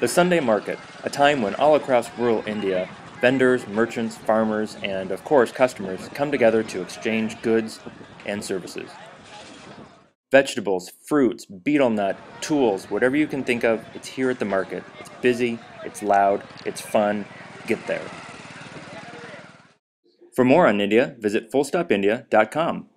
The Sunday Market, a time when all across rural India, vendors, merchants, farmers, and of course customers come together to exchange goods and services. Vegetables, fruits, betel nut, tools, whatever you can think of, it's here at the market. It's busy, it's loud, it's fun. Get there. For more on India, visit fullstopindia.com.